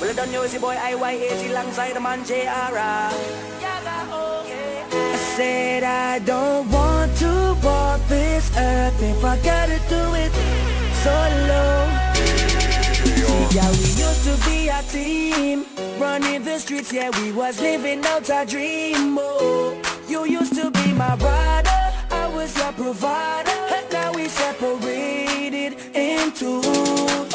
Well, I know boy alongside the man JR. I said I don't want to walk this earth if I gotta do it solo. Yeah, we used to be a team Running the streets, yeah, we was living out our dream. Oh, you used to be my rider. I was your provider. Now we separated into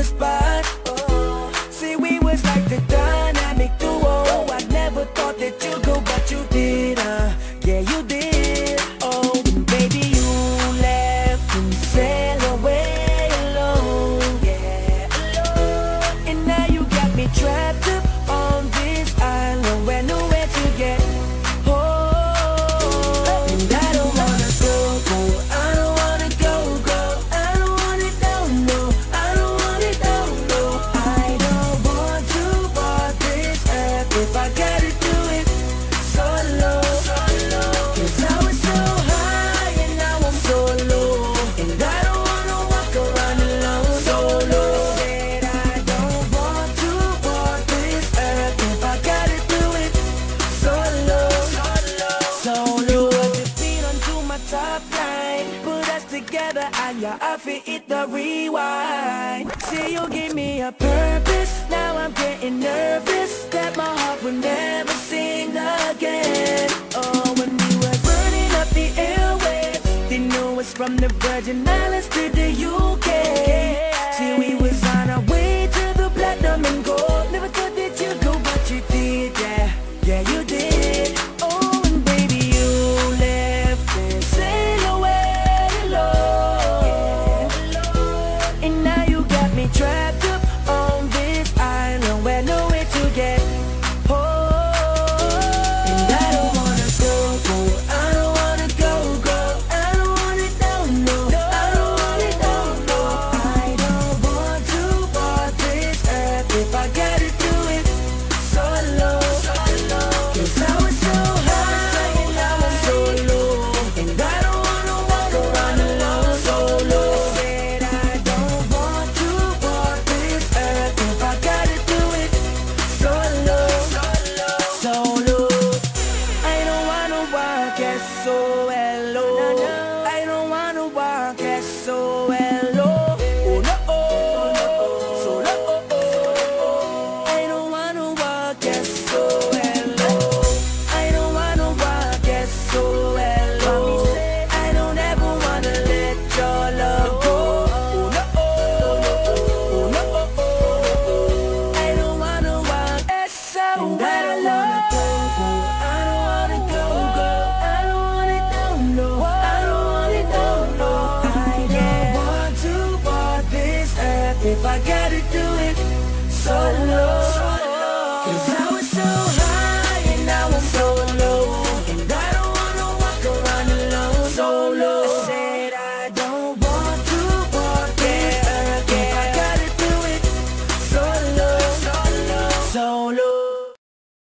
the spot mind Put us together and your outfit hit the rewind. See you give me a purpose Now I'm getting nervous That my heart will never sing again. Oh, when we were burning up the airwaves They knew us from the Virgin Islands to the UK 你决定。If I gotta do it solo, solo. Cause I was so high.